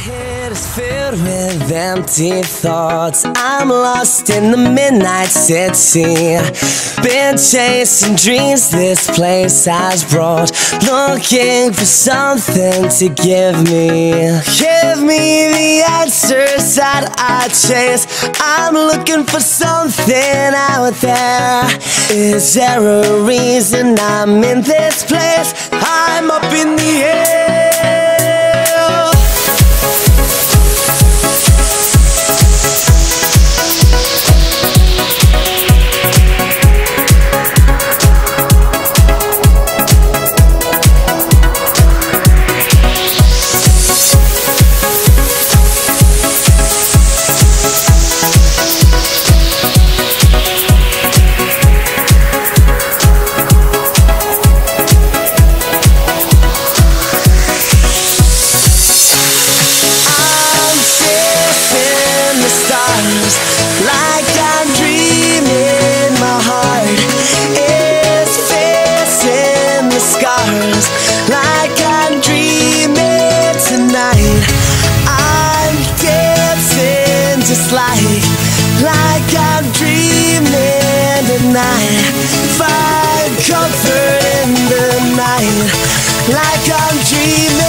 head is filled with empty thoughts. I'm lost in the midnight city. Been chasing dreams this place has brought. Looking for something to give me. Give me the answers that I chase. I'm looking for something out there. Is there a reason I'm in this place? I'm up in the air. Like like I'm dreaming tonight. Find comfort in the night like I'm dreaming.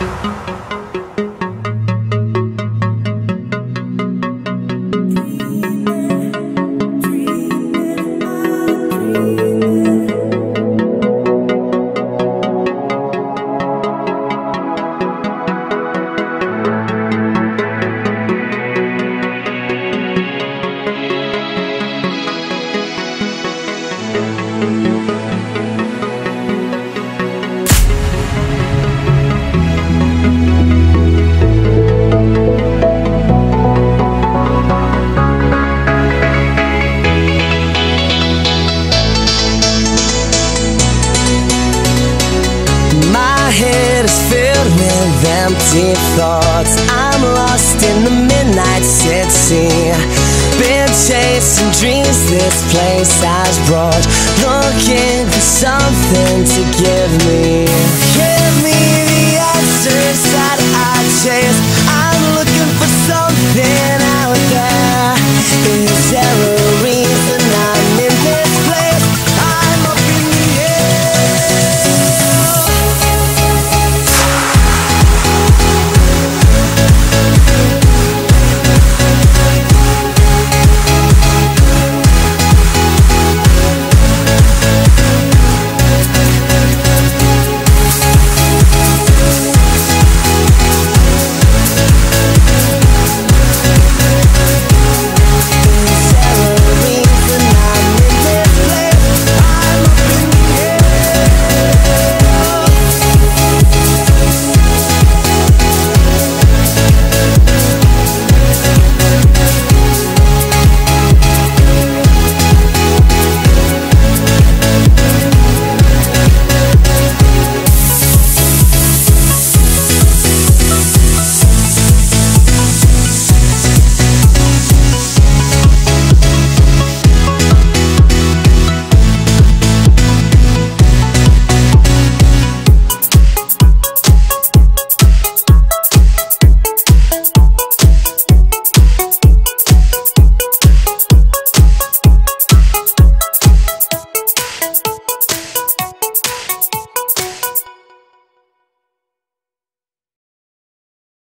My empty thoughts. I'm lost in the midnight city. Been chasing dreams this place has brought. Looking for something to give